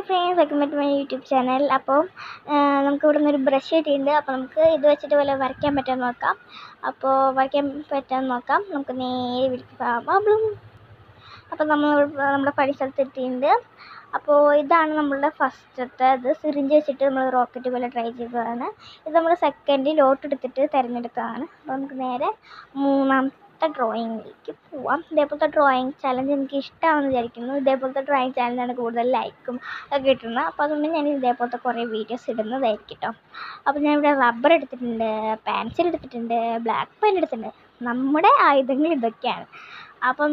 Hi friends welcome back my YouTube channel അപ്പോൾ നമുക്ക് ഇവിടെ നിന്നൊരു ബ്രഷ് കിട്ടിയിട്ടുണ്ട്. അപ്പോൾ നമുക്ക് ഇത് വെച്ചിട്ട് വല്ല വരയ്ക്കാൻ പറ്റുമെന്ന് നോക്കാം. അപ്പോൾ വരയ്ക്കാൻ പറ്റാൻ നോക്കാം. നമുക്ക് നേരെ വിളിക്കാം അപ്പോൾ നമ്മൾ നമ്മുടെ പണി സ്ഥലത്ത് എത്തിയിട്ടുണ്ട്. അപ്പോൾ ഇതാണ് നമ്മളുടെ ഫസ്റ്റത്തെ ഇത്. സിറിഞ്ച് വെച്ചിട്ട് നമ്മൾ റോക്കറ്റ് പോലെ ട്രൈ ചെയ്തതാണ്. ഇത് നമ്മൾ സെക്കൻഡ് ലോട്ട് എടുത്തിട്ട് തിരഞ്ഞെടുത്തതാണ്. അപ്പോൾ നമുക്ക് നേരെ മൂന്നാമത്തെ ഡ്രോയിങ്ങിലേക്ക് പോവാം. ഇതേപോലത്തെ ഡ്രോയിങ് ചലഞ്ച് എനിക്ക് ഇഷ്ടമാണെന്ന് വിചാരിക്കുന്നു. ഇതേപോലത്തെ ഡ്രോയിങ് ചലഞ്ചാണ് കൂടുതൽ ലൈക്കും ഒക്കെ കിട്ടുന്നത്. അപ്പോൾ അതുകൊണ്ട് ഞാൻ ഇതേപോലത്തെ കുറേ വീഡിയോസ് ഇടുന്നതായിരിക്കും കേട്ടോ അപ്പോൾ ഞാൻ ഇവിടെ റബ്ബർ എടുത്തിട്ടുണ്ട് പെൻസിൽ എടുത്തിട്ടുണ്ട് ബ്ലാക്ക് പെൻ എടുത്തിട്ടുണ്ട്. നമ്മുടെ ആയുധങ്ങൾ ഇതൊക്കെയാണ്. അപ്പം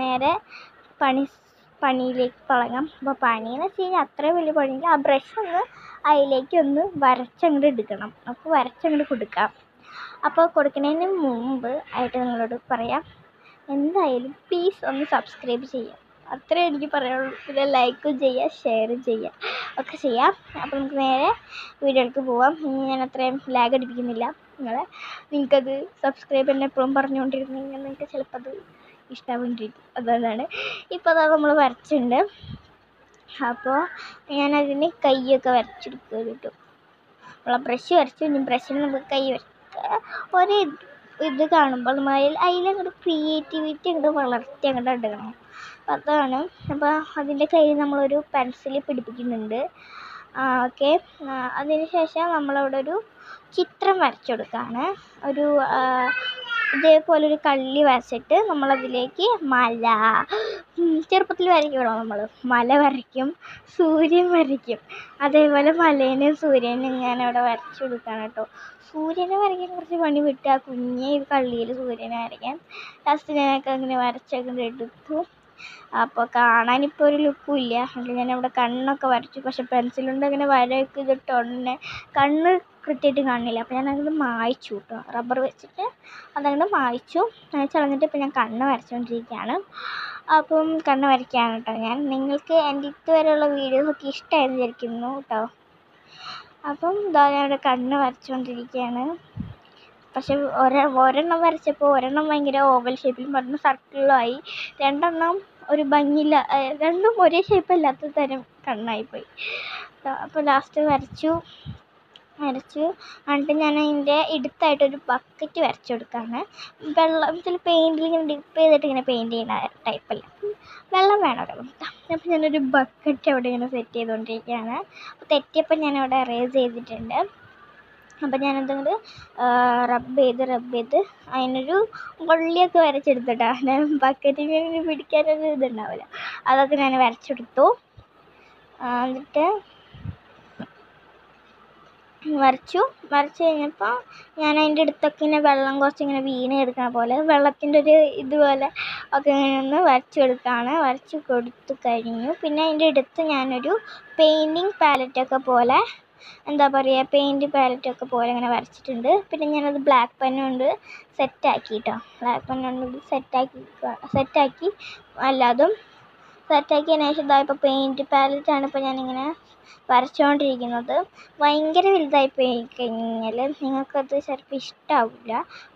നേരെ പണി പണിയിലേക്ക് തുടങ്ങാം. അപ്പോൾ പണിയെന്ന് വെച്ച് കഴിഞ്ഞാൽ അത്രയും വലിയ പണിയില്ല. ആ ബ്രഷ് ഒന്ന് അതിലേക്ക് ഒന്ന് വരച്ചങ്ങോട്ട് എടുക്കണം. അപ്പോൾ വരച്ചങ്ങോട്ട് കൊടുക്കാം. അപ്പോൾ കൊടുക്കുന്നതിന് മുമ്പ് ആയിട്ട് നിങ്ങളോട് പറയാം. എന്തായാലും പ്ലീസ് ഒന്ന് സബ്സ്ക്രൈബ് ചെയ്യാം. അത്രേ എനിക്ക് പറയാനുള്ളൂ. പിന്നെ ലൈക്കും ചെയ്യുക ഷെയർ ചെയ്യുക ഒക്കെ ചെയ്യാം. അപ്പോൾ നമുക്ക് നേരെ വീഡിയോയിലേക്ക് പോവാം. ഇനി ഞാൻ അത്രയും ലാഗ് അടിപ്പിക്കുന്നില്ല. നിങ്ങളെ നിങ്ങൾക്കത് സബ്സ്ക്രൈബ് തന്നെ എപ്പോഴും പറഞ്ഞുകൊണ്ടിരുന്നു കഴിഞ്ഞാൽ നിങ്ങൾക്ക് ചിലപ്പോൾ അത് ഇഷ്ടമാവേണ്ടിയിരിക്കും അതുകൊണ്ടാണ് ഇപ്പോൾ അതാ നമ്മൾ വരച്ചിട്ടുണ്ട്. അപ്പോൾ ഞാനതിന് കൈയൊക്കെ വരച്ചെടുക്കുക കേട്ടോ. നമ്മളെ ബ്രഷ് വരച്ചു. ഇനി ബ്രഷിന് നമുക്ക് കൈ ഒരു ഇത് കാണുമ്പോൾ അതിൽ അതിലങ്ങോട്ട് ക്രിയേറ്റിവിറ്റി അങ്ങോട്ട് വളർത്തി അങ്ങോട്ട് എടുക്കണം അതാണ്. അപ്പോൾ അതിന്റെ കയ്യിൽ നമ്മളൊരു പെൻസിൽ പിടിപ്പിക്കുന്നുണ്ട്. ഓക്കെ അതിന് ശേഷം നമ്മളവിടെ ഒരു ചിത്രം വരച്ചു കൊടുക്കുകയാണ് ഒരു ഇതേപോലെ ഒരു കള്ളി വരച്ചിട്ട് നമ്മളതിലേക്ക് മല. ചെറുപ്പത്തിൽ വരയ്ക്കുമല്ലോ നമ്മൾ മല വരയ്ക്കും സൂര്യൻ വരയ്ക്കും. അതേപോലെ മലേനെയും സൂര്യനെയും ഇങ്ങനെ അവിടെ വരച്ചു കൊടുക്കുകയാണ് കേട്ടോ. സൂര്യനെ വരയ്ക്കാൻ കുറച്ച് പണി വിട്ട് ആ കുഞ്ഞേ കള്ളിയിൽ സൂര്യനെ വരയ്ക്കാൻ. ലാസ്റ്റ് ഞാനൊക്കെ അങ്ങനെ വരച്ചൊക്കെ എടുത്തു. അപ്പോൾ കാണാനിപ്പോൾ ഒരു ലുക്കും ഇല്ല. അതുകൊണ്ട് ഇവിടെ കണ്ണൊക്കെ വരച്ചു. പക്ഷെ പെൻസിലുകൊണ്ട് അങ്ങനെ വരയൊക്കെ ഇതിട്ടോണ്ടേ കണ്ണ് കൃത്യമായിട്ട് കാണില്ല. അപ്പോൾ അങ്ങനെ മായ്ച്ചു കേട്ടോ റബ്ബർ വെച്ചിട്ട് അതങ്ങോട്ട് മായ്ച്ചു. ചളഞ്ഞിട്ട് ഇപ്പോൾ ഞാൻ കണ്ണ് വരച്ചുകൊണ്ടിരിക്കുകയാണ് അപ്പം കണ്ണ് വരയ്ക്കുകയാണ് കേട്ടോ ഞാൻ. നിങ്ങൾക്ക് എന്റെ ഇതുവരെയുള്ള വീഡിയോസൊക്കെ ഇഷ്ടമായെന്ന് വിചാരിക്കുന്നു കേട്ടോ അപ്പം ഇതാ ഞാനിവിടെ കണ്ണ് വരച്ചുകൊണ്ടിരിക്കുകയാണ് പക്ഷെ ഒരെ ഒരെണ്ണം വരച്ചപ്പോൾ ഒരെണ്ണം ഭയങ്കര ഓവൽ ഷേപ്പിലും ഒരെണ്ണം സർക്കിളിലും ആയി. രണ്ടെണ്ണം ഒരു ഭംഗിയില്ല രണ്ടും ഒരേ ഷേപ്പല്ലാത്ത തരം കണ്ണായിപ്പോയി അപ്പോൾ ലാസ്റ്റ് വരച്ചു. വരച്ചു. എന്നിട്ട് ഞാൻ അതിന്റെ ഇടുത്തായിട്ടൊരു ബക്കറ്റ് വരച്ചു കൊടുക്കുകയാണ് വെള്ളത്തിൽ പെയിന്റിൽ ഇങ്ങനെ ഡിപ്പ് ചെയ്തിട്ട് ഇങ്ങനെ പെയിന്റ് ചെയ്യുന്ന ടൈപ്പല്ല വെള്ളം വേണമല്ലോ അപ്പോൾ ഞാനൊരു ബക്കറ്റ് അവിടെ ഇങ്ങനെ സെറ്റ് ചെയ്തുകൊണ്ടിരിക്കുകയാണ് അപ്പോൾ തെറ്റിയപ്പോൾ ഞാനവിടെ എറേസ് ചെയ്തിട്ടുണ്ട്. അപ്പോൾ ഞാനതങ്ങോട്ട് റബ്ബ് ചെയ്ത് റബ്ബ് ചെയ്ത് അതിനൊരു കൊള്ളിയൊക്കെ ഞാൻ ബക്കറ്റിങ്ങനെ പിടിക്കാനൊരു ഇതുണ്ടാവില്ല. അതൊക്കെ ഞാൻ വരച്ചെടുത്തു. എന്നിട്ട് വരച്ചു. വരച്ച് കഴിഞ്ഞപ്പോൾ ഞാൻ അതിന്റെ അടുത്തൊക്കെ ഇങ്ങനെ വെള്ളം കുറച്ച് ഇങ്ങനെ വീണ് കിടക്കണ പോലെ വെള്ളത്തിന്റെ ഒരു ഇതുപോലെ ഒക്കെ ഇങ്ങനെ ഒന്ന് വരച്ച് കൊടുക്കുകയാണ് വരച്ച് കൊടുത്തു കഴിഞ്ഞു. പിന്നെ അതിന്റെ അടുത്ത് ഞാനൊരു പെയിന്റിങ് പാലറ്റൊക്കെ പോലെ എന്താ പറയുക പെയിന്റ് പാലറ്റൊക്കെ പോലെ ഇങ്ങനെ വരച്ചിട്ടുണ്ട്. പിന്നെ ഞാനത് ബ്ലാക്ക് പെൻ കൊണ്ട് സെറ്റാക്കി കേട്ടോ ബ്ലാക്ക് പെൻ കൊണ്ട് സെറ്റാക്കി സെറ്റാക്കി അല്ലാതും സെറ്റാക്കിയതിന് ശേഷം ഇതാ ഇപ്പോൾ പെയിന്റ് പാലറ്റാണ് ഇപ്പോൾ ഞാനിങ്ങനെ വരച്ചുകൊണ്ടിരിക്കുന്നത് ഭയങ്കര വലുതായി പോയി കഴിഞ്ഞാൽ നിങ്ങൾക്കത് ചിലപ്പോൾ ഇഷ്ടാവില്ല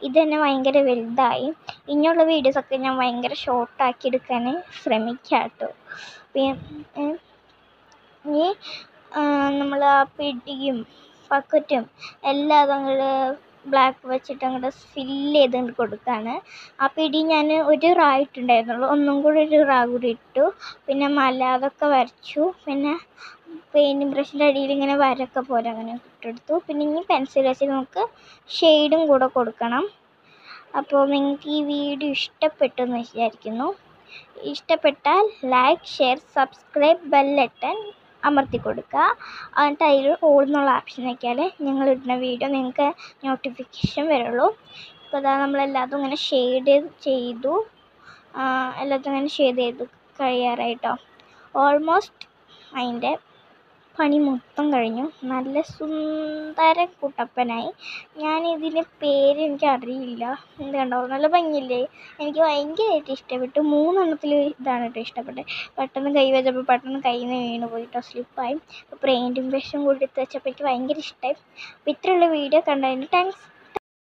ഇത് തന്നെ ഭയങ്കര വലുതായി. ഇനിയുള്ള വീഡിയോസൊക്കെ ഞാൻ ഭയങ്കര ഷോർട്ടാക്കി എടുക്കാൻ ശ്രമിക്കാം കേട്ടോ ഇനി നമ്മൾ ആ പിടിയും ബക്കറ്റും എല്ലാം അതങ്ങോട്ട് ബ്ലാക്ക് വെച്ചിട്ട് അങ്ങോട്ട് ഫില്ല് ചെയ്ത് കൊടുക്കുകയാണ് ആ പിടി ഞാൻ ഒരു റാ ഇട്ടുണ്ടായിരുന്നുള്ളൂ ഒന്നും കൂടി ഒരു റാ കൂടി ഇട്ടു. പിന്നെ മല അതൊക്കെ വരച്ചു. പിന്നെ പെയിന്റിങ് ബ്രഷിന്റെ അടിയിൽ ഇങ്ങനെ വരയൊക്കെ പോലെ അങ്ങനെ ഇട്ടെടുത്തു. പിന്നെ ഇനി പെൻസിൽ വെച്ച് നമുക്ക് ഷെയ്ഡും കൂടെ കൊടുക്കണം. അപ്പോൾ നിങ്ങൾക്ക് ഈ വീഡിയോ ഇഷ്ടപ്പെട്ടു എന്ന് വിചാരിക്കുന്നു. ഇഷ്ടപ്പെട്ടാൽ ലൈക്ക് ഷെയർ സബ്സ്ക്രൈബ് ബെല്ലട്ടൻ അമർത്തി കൊടുക്കുക. എന്നിട്ട് അതിൽ ഓൾ എന്നുള്ള ഓപ്ഷൻ നോക്കിയാൽ ഞങ്ങൾ ഇടുന്ന വീഡിയോ നിങ്ങൾക്ക് നോട്ടിഫിക്കേഷൻ വരുള്ളൂ. ഇപ്പോൾ അതാ നമ്മളെല്ലാതും ഇങ്ങനെ ഷെയ്ഡ് ചെയ്തു. എല്ലാത്തും ഇങ്ങനെ ഷെയ്ഡ് ചെയ്ത് കഴിയാറായിട്ടോ ഓൾമോസ്റ്റ് അതിന്റെ പണി മൊത്തം കഴിഞ്ഞു. നല്ല സുന്ദര കുട്ടപ്പനായി. ഞാൻ ഇതിന്റെ പേര് എനിക്കറിയില്ല. ഇത് കണ്ടോ? നല്ല ഭംഗിയില്ലേ? എനിക്ക് ഭയങ്കരമായിട്ട് ഇഷ്ടപ്പെട്ടു. മൂന്നെണ്ണത്തിൽ ഇതാണ് കേട്ടോ ഇഷ്ടപ്പെട്ടത്. പെട്ടെന്ന് കൈ വെച്ചപ്പോൾ പെട്ടെന്ന് കയ്യിൽ നിന്ന് വീണ് പോയിട്ടോ സ്ലിപ്പായി. അപ്പോൾ പെയിന്റും ബ്രഷും കൂടി എടുത്ത് വെച്ചപ്പോൾ എനിക്ക് ഭയങ്കര ഇഷ്ടമായി അപ്പോൾ ഇത്രയുള്ള വീഡിയോ കണ്ടതിന് താങ്ക്സ്